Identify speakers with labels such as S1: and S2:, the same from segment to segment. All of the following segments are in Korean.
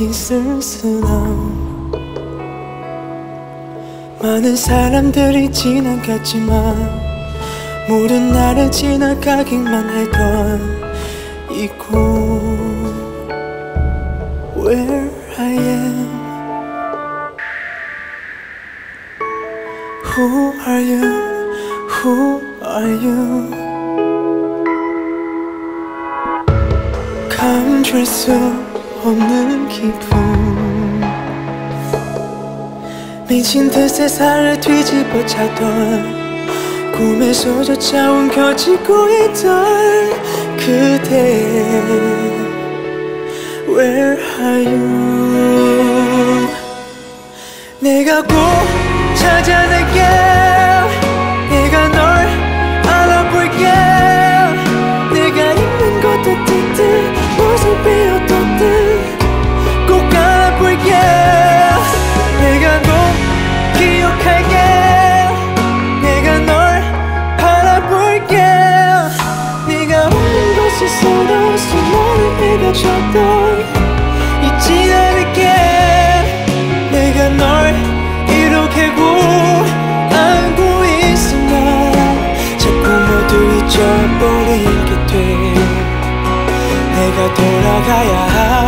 S1: 이 쓸쓸함 많은 사람들이 지나갔지만 모든 나를 지나가기만 했던 이곳 Where I am Who are you? Who are you? 감출 수 없는 기분 미친 듯 세상을 뒤집어 차던 꿈에서조차 옮겨지고 있던 그대 Where are you? 내가 꼭 찾아낼게 내 수많은 해가 졌던 잊지 않을게 내가 널 이렇게 꼭 안고 있으면 자꾸 모두 잊어버리게 돼. 내가 돌아가야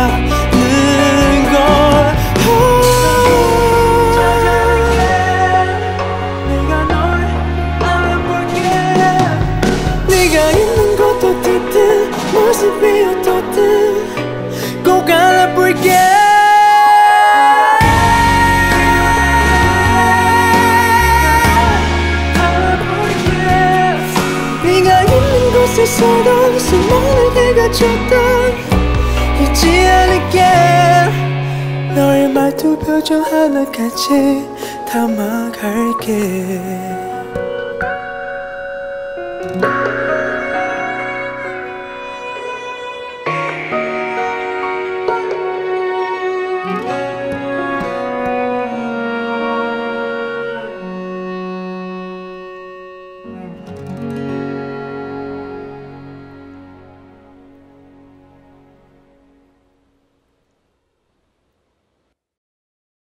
S1: 곳에서도 수많은 해가 졌던 잊지 않을게. 너의 말투 표정 하나까지 담아갈게